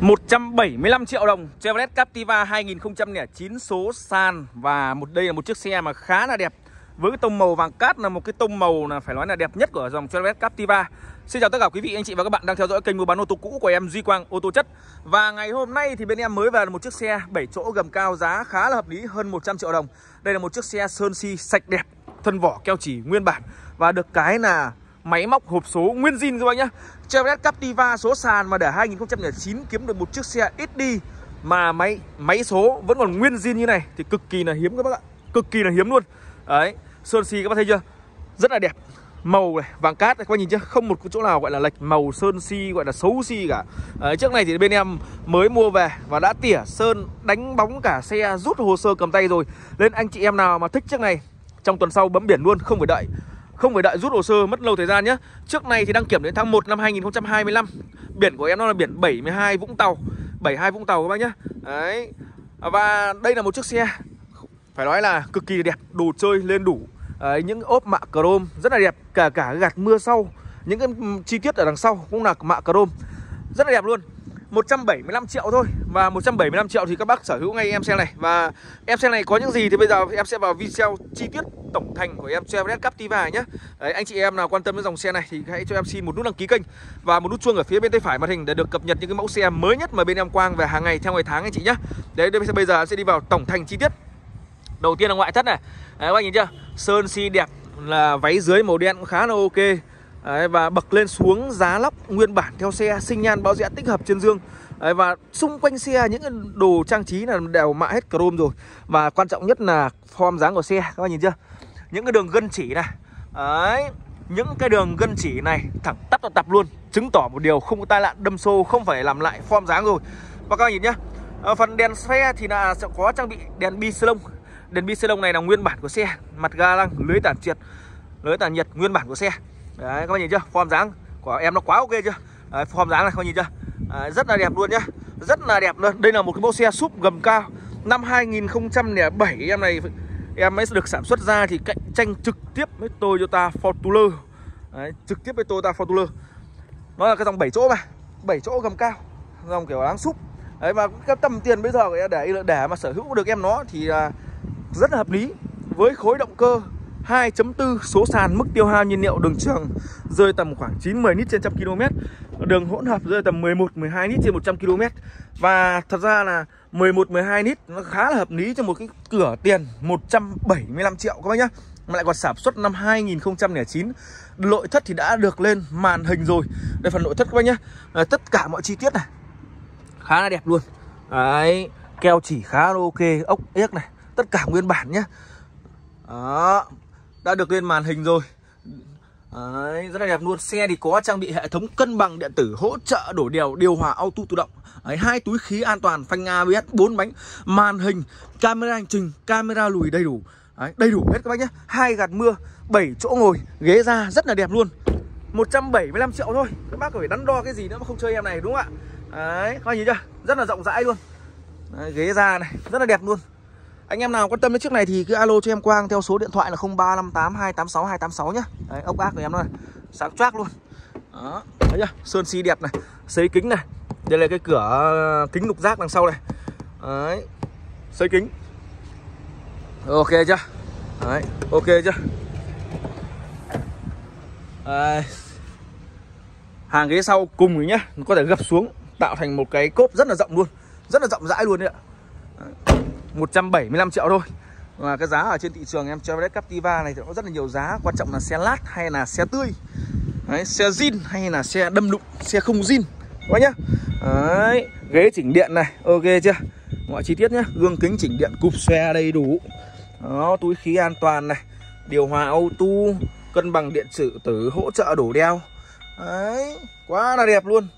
175 triệu đồng, Chevrolet Captiva 2009 số sàn. Và một, đây là một chiếc xe mà khá là đẹp. Với cái tông màu vàng cát là một cái tông màu là phải nói là đẹp nhất của dòng Chevrolet Captiva. Xin chào tất cả quý vị, anh chị và các bạn đang theo dõi kênh mua bán ô tô cũ của em Duy Quang, ô tô chất. Và ngày hôm nay thì bên em mới về một chiếc xe 7 chỗ gầm cao, giá khá là hợp lý, hơn 100 triệu đồng. Đây là một chiếc xe Sơn Si, sạch đẹp, Thân vỏ, keo chỉ, nguyên bản. Và được cái là máy móc hộp số nguyên zin các bác nhá, Chevrolet Captiva số sàn mà để 2009 kiếm được một chiếc xe ít đi mà máy máy số vẫn còn nguyên zin như này thì cực kỳ là hiếm các bác ạ. Cực kỳ là hiếm luôn. Đấy sơn xi các bác thấy chưa? Rất là đẹp. Màu này vàng cát này các bác nhìn chưa? Không một chỗ nào gọi là lệch màu sơn si gọi là xấu si cả. Đấy, trước này thì bên em mới mua về và đã tỉa sơn đánh bóng cả xe rút hồ sơ cầm tay rồi. Nên anh chị em nào mà thích chiếc này trong tuần sau bấm biển luôn không phải đợi không phải đợi rút hồ sơ mất lâu thời gian nhé Trước này thì đăng kiểm đến tháng 1 năm 2025 Biển của em nó là biển 72 Vũng Tàu. 72 Vũng Tàu các bác nhé Đấy. À, và đây là một chiếc xe Phải nói là cực kỳ đẹp Đồ chơi lên đủ. Đấy, Những ốp mạ chrome rất là đẹp Cả cả gạt mưa sau. Những cái chi tiết ở đằng sau cũng là mạ chrome. Rất là đẹp luôn. 175 triệu thôi. Và 175 triệu thì các bác sở hữu ngay em xe này. Và em xe này có những gì thì bây giờ em sẽ vào video chi tiết tổng thành của em Chevrolet Captiva nhé. Đấy, Anh chị em nào quan tâm đến dòng xe này thì hãy cho em xin một nút đăng ký kênh Và một nút chuông ở phía bên tay phải màn hình để được cập nhật những cái mẫu xe mới nhất mà bên em Quang về hàng ngày theo ngày tháng anh chị nhé. Đấy bây giờ em sẽ đi vào tổng thành chi tiết. Đầu tiên là ngoại thất này. Đấy các anh nhìn chưa? Sơn si đẹp là váy dưới màu đen cũng khá là ok. Đấy, và bậc lên xuống giá lóc nguyên bản theo xe sinh nhan bao rẽ tích hợp trên dương. Đấy, và xung quanh xe những đồ trang trí là đều mạ hết chrome rồi. Và quan trọng nhất là form dáng của xe các bạn nhìn chưa? Những cái đường gân chỉ này. Đấy, những cái đường gân chỉ này thẳng tắp vào tập luôn chứng tỏ một điều không có tai nạn đâm xô không phải làm lại form dáng rồi. Và các bạn nhìn nhá ở phần đèn xe thì là sẽ có trang bị đèn bi lông. Đèn bi lông này là nguyên bản của xe mặt ga lăng lưới tản triệt lưới tản nhiệt nguyên bản của xe đấy các bạn nhìn chưa? Form dáng của em nó quá ok chưa? Đấy, form dáng này các bạn nhìn chưa? Đấy, rất là đẹp luôn nhá. Rất là đẹp luôn. Đây là một cái mẫu xe súp gầm cao. Năm 2007 em này em mới được sản xuất ra thì cạnh tranh trực tiếp với Toyota Fortuner. Đấy, trực tiếp với Toyota Fortuner. Nó là cái dòng 7 chỗ mà. 7 chỗ gầm cao. Dòng kiểu áng súp. Đấy mà cái tầm tiền bây giờ để để mà sở hữu được em nó thì à, rất là hợp lý. Với khối động cơ 2.4 số sàn mức tiêu hao nhiên liệu đường trường rơi tầm khoảng 9-10 lít trên 100 km Đường hỗn hợp rơi tầm 11-12 lít trên 100 km Và thật ra là 11-12 lít nó khá là hợp lý cho một cái cửa tiền 175 triệu các bác nhá. Mà lại còn sản xuất năm 2009 Nội thất thì đã được lên màn hình rồi. Đây phần nội thất các bác nhá. À, Tất cả mọi chi tiết này Khá là đẹp luôn. Đấy Keo chỉ khá là ok Ốc yếc này Tất cả nguyên bản nhá. Đó đã được lên màn hình rồi. Đấy, rất là đẹp luôn. Xe thì có trang bị hệ thống cân bằng điện tử hỗ trợ đổ đều điều hòa auto tự động. Đấy, hai túi khí an toàn phanh ABS bốn bánh màn hình camera hành trình camera lùi đầy đủ. Đấy, đầy đủ hết các bác nhé. Hai gạt mưa 7 chỗ ngồi ghế ra rất là đẹp luôn. 175 triệu thôi. Các bác phải đắn đo cái gì nữa mà không chơi em này đúng không ạ? Đấy, các bác nhìn chưa? Rất là rộng rãi luôn. Đấy, ghế ra này rất là đẹp luôn anh em nào quan tâm đến chiếc này thì cứ alo cho em Quang theo số điện thoại là 0358 286 286 nhá. Đấy, ốc ác của em đây. Sáng choác luôn. Đó, thấy chưa? Sơn xi đẹp này, xây kính này. Đây là cái cửa ờ, kính lục giác đằng sau này. Đấy. Xây kính. Ok chưa? Đấy, ok chưa? Đấy. Hàng ghế sau cùng nhá, nó có thể gập xuống tạo thành một cái cốp rất là rộng luôn. Rất là rộng rãi luôn đấy ạ. 175 triệu thôi. Và cái giá ở trên thị trường em Chevrolet Captiva này thì nó rất là nhiều giá quan trọng là xe lát hay là xe tươi. Đấy, xe zin hay là xe đâm đụng xe không zin. Quá nhá. Đấy, ghế chỉnh điện này ok chưa? Mọi chi tiết nhá gương kính chỉnh điện cụp xe đầy đủ. Đó túi khí an toàn này điều hòa auto cân bằng điện tử tử hỗ trợ đổ đeo. Đấy quá là đẹp luôn.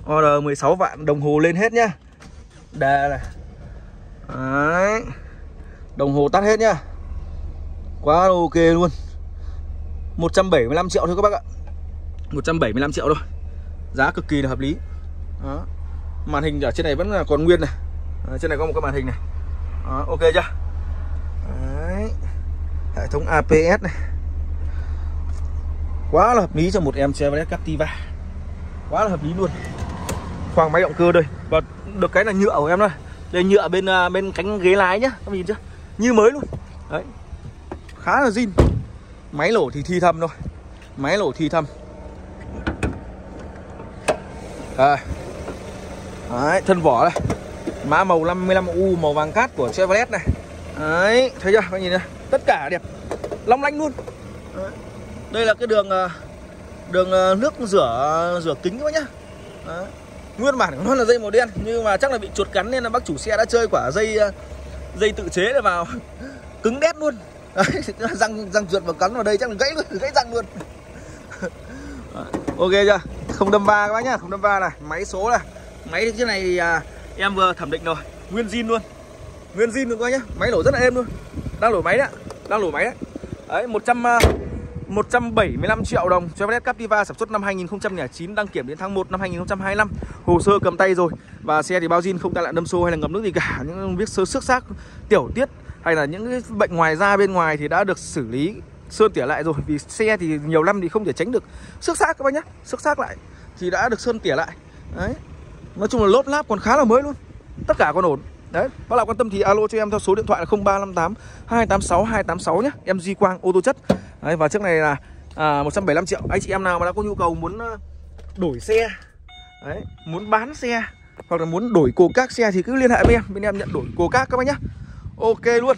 Order 16 vạn đồng hồ lên hết nhá đề này. Đấy. Đồng hồ tắt hết nhá. Quá ok luôn. 175 triệu thôi các bác ạ. 175 triệu thôi. Giá cực kỳ là hợp lý. Đó. Màn hình ở trên này vẫn là còn nguyên này. À, Trên này có một cái màn hình này. Đó, Ok chưa? Đấy. Hệ thống APS này. Quá là hợp lý cho một em Chevrolet Captiva. Quá là hợp lý luôn. Khoang máy động cơ đây. Và được cái là nhựa của em thôi, đây nhựa bên à, bên cánh ghế lái nhá các bạn nhìn chưa? Như mới luôn. Đấy. Khá là zin. Máy lổ thì thi thầm thôi. Máy lổ thi thầm à. đấy thân vỏ đây. Mã màu 55U màu vàng cát của Chevrolet này. Đấy thấy chưa? Các bạn nhìn này tất cả đẹp. Long lanh luôn. Đấy. đây là cái đường à, đường à, nước rửa rửa kính các bác nhá. Đấy nguyên bản của nó là dây màu đen nhưng mà chắc là bị chuột cắn nên là bác chủ xe đã chơi quả dây ờ, dây tự chế để vào. Cứng đét luôn. Đấy, răng răng chuột vào cắn vào đây chắc là gãy luôn gãy răng luôn. Ok chưa? Không đâm ba các bác nhá không đâm ba này máy số này. Máy cái này thì à, em vừa thẩm định rồi nguyên zin luôn. Nguyên zin luôn các bác nhá máy nổ rất là êm luôn. Đang nổ máy đấy đang nổ máy đấy. Đấy 100 175 triệu đồng. Chevrolet Captiva sản xuất năm 2009 đăng kiểm đến tháng 1 năm 2025 hồ sơ cầm tay rồi. Và xe thì bao zin, không tai nạn đâm xô hay là ngập nước gì cả. Những viết sơ xước xác tiểu tiết, hay là những cái bệnh ngoài da bên ngoài thì đã được xử lý, sơn tỉa lại rồi. Vì xe thì nhiều năm thì không thể tránh được. Xước xác các bác nhá, xước xác lại thì đã được sơn tỉa lại. Đấy. Nói chung là lốp láp còn khá là mới luôn. Tất cả còn ổn. Đấy. Bác nào quan tâm thì alo cho em theo số điện thoại là 0358 286 286 nhé em Di Quang, ô tô chất đấy và trước này là à, 175 triệu. Anh chị em nào mà đã có nhu cầu muốn ờ, đổi xe đấy muốn bán xe hoặc là muốn đổi cô các xe thì cứ liên hệ với em. Bên em nhận đổi cô các các bác nhá. Ok luôn.